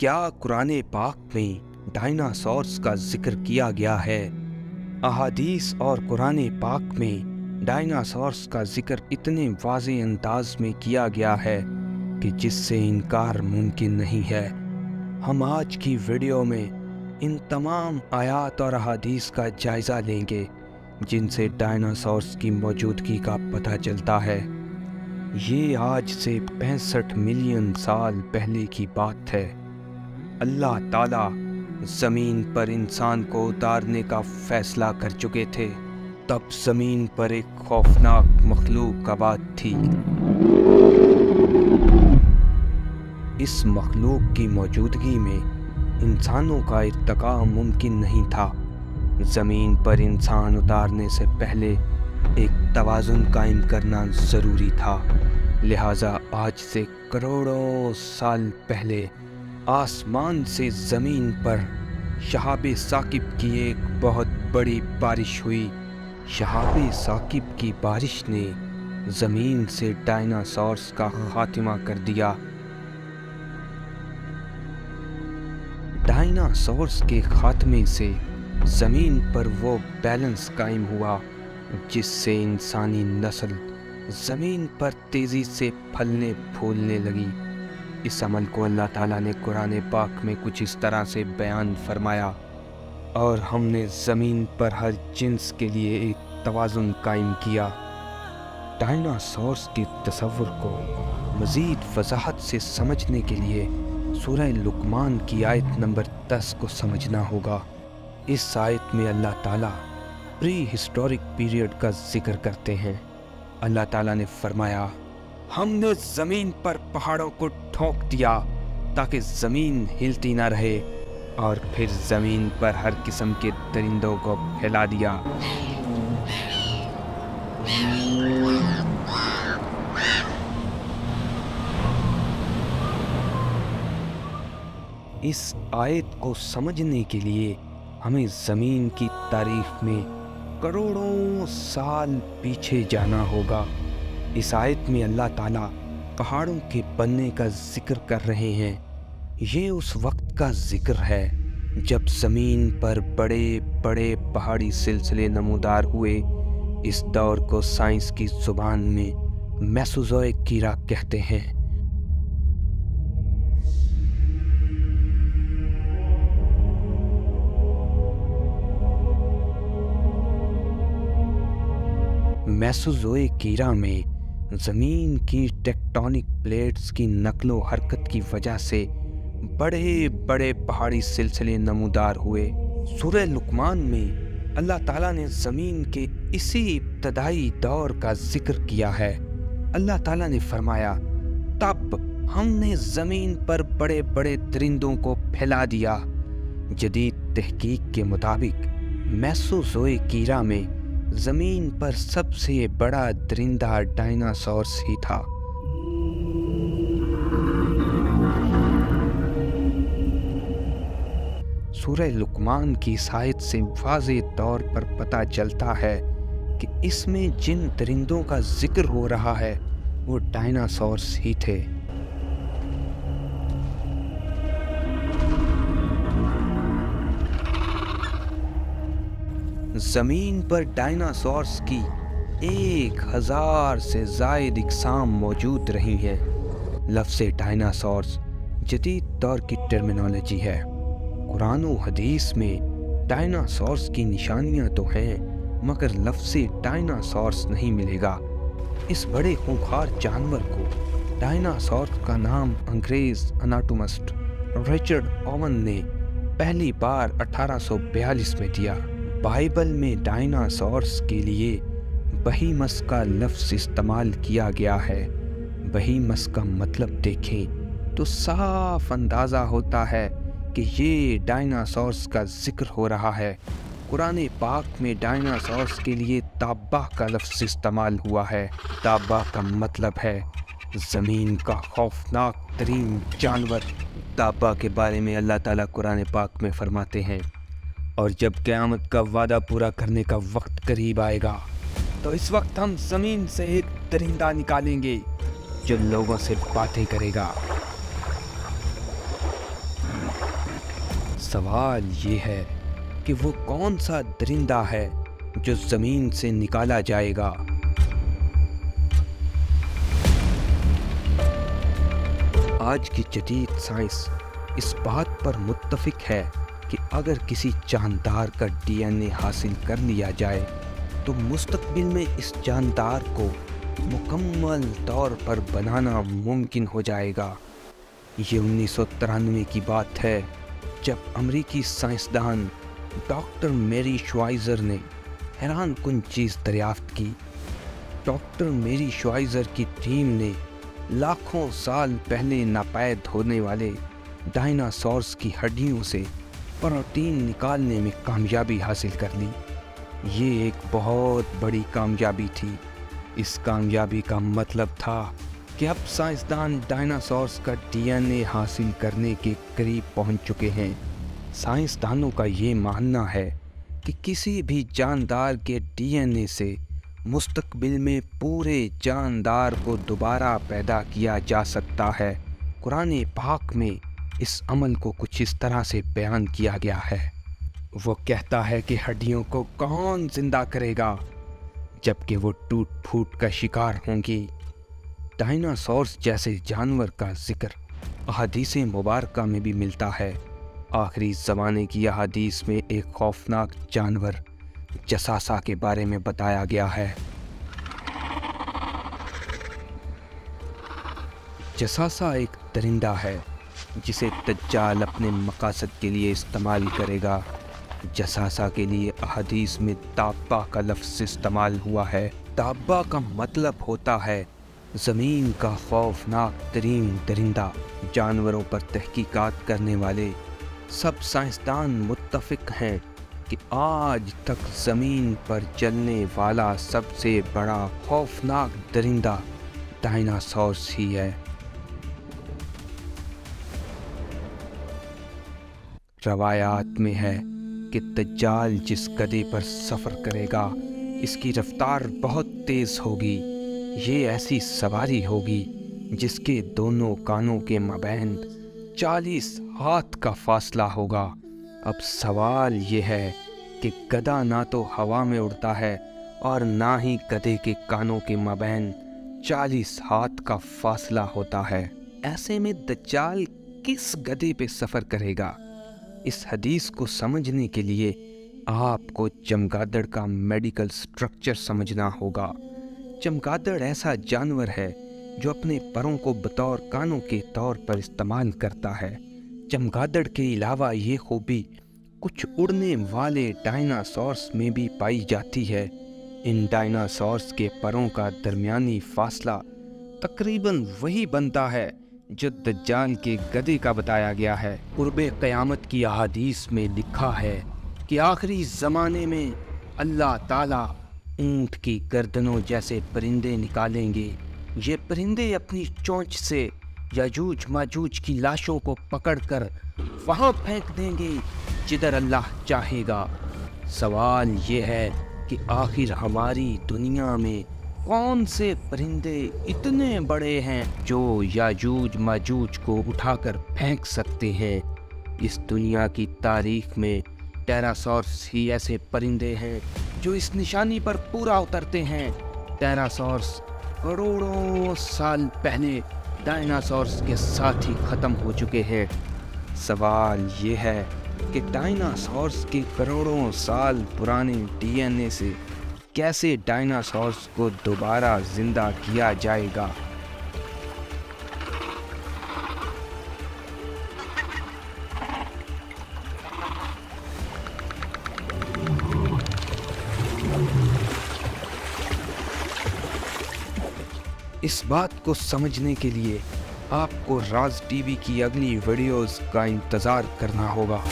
क्या कुरान पाक में डायनासोर्स का ज़िक्र किया गया है? अहादीस और कुरान पाक में डायनासोर्स का ज़िक्र इतने वाज अंदाज में किया गया है कि जिससे इनकार मुमकिन नहीं है। हम आज की वीडियो में इन तमाम आयात और अहादीस का जायज़ा लेंगे, जिनसे डायनासोर्स की मौजूदगी का पता चलता है। ये आज से पैंसठ मिलियन साल पहले की बात है। अल्लाह ताला ज़मीन पर इंसान को उतारने का फैसला कर चुके थे। तब ज़मीन पर एक खौफनाक मखलूक आबाद थी। इस मखलूक की मौजूदगी में इंसानों का इरतका मुमकिन नहीं था। ज़मीन पर इंसान उतारने से पहले एक तवाज़ुन कायम करना ज़रूरी था। लिहाजा आज से करोड़ों साल पहले आसमान से ज़मीन पर शहाब साकिब की एक बहुत बड़ी बारिश हुई। शहाब साकिब की बारिश ने ज़मीन से डायनासोर्स का खात्मा कर दिया। डायनासोर्स के खात्मे से ज़मीन पर वो बैलेंस कायम हुआ, जिससे इंसानी नस्ल ज़मीन पर तेज़ी से फलने फूलने लगी। इस अमल को अल्लाह ताला ने कुरान पाक में कुछ इस तरह से बयान फरमाया, और हमने ज़मीन पर हर जिन्स के लिए एक तवाज़ुन कायम किया। डायनासोर्स के तस्वुर को मज़ीद वजाहत से समझने के लिए सूरह लुकमान की आयत नंबर दस को समझना होगा। इस आयत में अल्लाह ताला प्री हिस्टोरिक पीरियड का ज़िक्र करते हैं। अल्लाह ताला ने फरमाया हमने ज़मीन पर पहाड़ों को ठोक दिया ताकि ज़मीन हिलती ना रहे और फिर ज़मीन पर हर किस्म के दरिंदों को फैला दिया। इस आयत को समझने के लिए हमें ज़मीन की तारीफ़ में करोड़ों साल पीछे जाना होगा। इस आयत में अल्लाह ताला पहाड़ों के बनने का ज़िक्र कर रहे हैं। ये उस वक्त का ज़िक्र है, जब ज़मीन पर बड़े बड़े पहाड़ी सिलसिले नमूदार हुए। इस दौर को साइंस की ज़ुबान में मैसोजोइक कीड़ा कहते हैं। मैसोजोए कीरा में ज़मीन की टेक्टोनिक प्लेट्स की नकलो हरकत की वजह से बड़े बड़े पहाड़ी सिलसिले नमूदार हुए। सूरह लुकमान में अल्लाह ताला ने ज़मीन के इसी इब्तदाई दौर का ज़िक्र किया है। अल्लाह ताला ने फरमाया, तब हमने ज़मीन पर बड़े बड़े दरिंदों को फैला दिया। जदीद तहकीक के मुताबिक मैसोजोए कीरा में ज़मीन पर सबसे बड़ा दरिंदा डायनासोर्स ही था। सूर्य लुकमान की सायद से वाज तौर पर पता चलता है कि इसमें जिन दरिंदों का ज़िक्र हो रहा है, वो डायनासोर्स ही थे। ज़मीन पर डायनासोर्स की एक हज़ार से जायद इकसाम मौजूद रही हैं। लफ्ज़ डायनासोर्स जदीद दौर की टर्मिनोलॉजी है। कुरान हदीस में डायनासोर्स की निशानियाँ तो हैं, मगर लफ्ज़ डायनासोर्स नहीं मिलेगा। इस बड़े खूंखार जानवर को डायनासोर का नाम अंग्रेज़ अनाटोमस्ट रिचर्ड ओवन ने पहली बार 1842 में दिया। बाइबल में डायनासोर्स के लिए बहीमस का लफ्ज़ इस्तेमाल किया गया है। बहीमस का मतलब देखें तो साफ़ अंदाज़ा होता है कि ये डायनासोर्स का ज़िक्र हो रहा है। कुरान पाक में डायनासोर्स के लिए ताबा का लफ्ज़ इस्तेमाल हुआ है। ताबा का मतलब है ज़मीन का खौफनाक तरीन जानवर। ताबा के बारे में अल्लाह ताला कुरान पाक में फरमाते हैं और जब क़्यामत का वादा पूरा करने का वक्त करीब आएगा तो इस वक्त हम ज़मीन से एक दरिंदा निकालेंगे, जो लोगों से बातें करेगा। सवाल ये है कि वो कौन सा दरिंदा है जो ज़मीन से निकाला जाएगा? आज की जदीद साइंस इस बात पर मुत्तफिक है अगर किसी जानदार का डीएनए हासिल कर लिया जाए तो मुस्तकबिल में इस जानदार को मुकम्मल तौर पर बनाना मुमकिन हो जाएगा। ये उन्नीस सौ तिरानवे की बात है, जब अमरीकी साइंसदान डॉक्टर मेरी श्वाइज़र ने हैरान कन चीज़ दरियाफ्त की। डॉक्टर मेरी श्वाइज़र की टीम ने लाखों साल पहले नापैद होने वाले डायनासोर्स की हड्डियों से प्रोटीन निकालने में कामयाबी हासिल कर ली। ये एक बहुत बड़ी कामयाबी थी। इस कामयाबी का मतलब था कि अब साइंसदान डायनासोर्स का डीएनए हासिल करने के करीब पहुँच चुके हैं। साइंसदानों का ये मानना है कि किसी भी जानदार के डीएनए से मुस्तकबिल में पूरे जानदार को दोबारा पैदा किया जा सकता है। कुरान पाक में इस अमल को कुछ इस तरह से बयान किया गया है। वो कहता है कि हड्डियों को कौन ज़िंदा करेगा, जबकि वो टूट फूट का शिकार होंगी। डायनासोर्स जैसे जानवर का ज़िक्र अहदीस मुबारक में भी मिलता है। आखिरी ज़माने की अहदीस में एक खौफनाक जानवर जसासा के बारे में बताया गया है। जसासा एक दरिंदा है। जिसे तज्जाल अपने मकासद के लिए इस्तेमाल करेगा। जसासा के लिए अहदीस में ताबा का लफ्ज़ इस्तेमाल हुआ है। ताबा का मतलब होता है, ज़मीन का खौफनाक तरीन दरिंदा, जानवरों पर तहकीकात करने वाले। सब साइंसदान मुतफिक हैं कि आज तक ज़मीन पर चलने वाला सबसे बड़ा खौफनाक दरिंदा डायनासोर्स ही है। रवायात में है कि दज्जाल जिस गधे पर सफ़र करेगा, इसकी रफ्तार बहुत तेज़ होगी। ये ऐसी सवारी होगी जिसके दोनों कानों के मबैन चालीस हाथ का फासला होगा। अब सवाल ये है कि गधा ना तो हवा में उड़ता है और ना ही गधे के कानों के मबैन चालीस हाथ का फासला होता है। ऐसे में दज्जाल किस गधे पे सफ़र करेगा? इस हदीस को समझने के लिए आपको चमगादड़ का मेडिकल स्ट्रक्चर समझना होगा। चमगादड़ ऐसा जानवर है जो अपने परों को बतौर कानों के तौर पर इस्तेमाल करता है। चमगादड़ के अलावा ये खूबी कुछ उड़ने वाले डायनासोर्स में भी पाई जाती है। इन डायनासोर्स के परों का दरमियानी फासला तकरीबन वही बनता है जो दज्जाल के गदे का बताया गया है। कुर्ब क़यामत की अहादीस में लिखा है कि आखिरी ज़माने में अल्लाह ताला ऊँट की गर्दनों जैसे परिंदे निकालेंगे। ये परिंदे अपनी चोंच से याजूज माजूज की लाशों को पकड़कर वहाँ फेंक देंगे, जिधर अल्लाह चाहेगा। सवाल ये है कि आखिर हमारी दुनिया में कौन से परिंदे इतने बड़े हैं जो याजूज माजूज को उठाकर फेंक सकते हैं? इस दुनिया की तारीख में टेरासॉर्स ही ऐसे परिंदे हैं जो इस निशानी पर पूरा उतरते हैं। टेरासॉर्स करोड़ों साल पहले डायनासोर्स के साथ ही ख़त्म हो चुके हैं। सवाल ये है कि डायनासोर्स के करोड़ों साल पुराने डीएनए से कैसे डायनासोर्स को दोबारा ज़िंदा किया जाएगा? इस बात को समझने के लिए आपको राज टीवी की अगली वीडियोस का इंतज़ार करना होगा।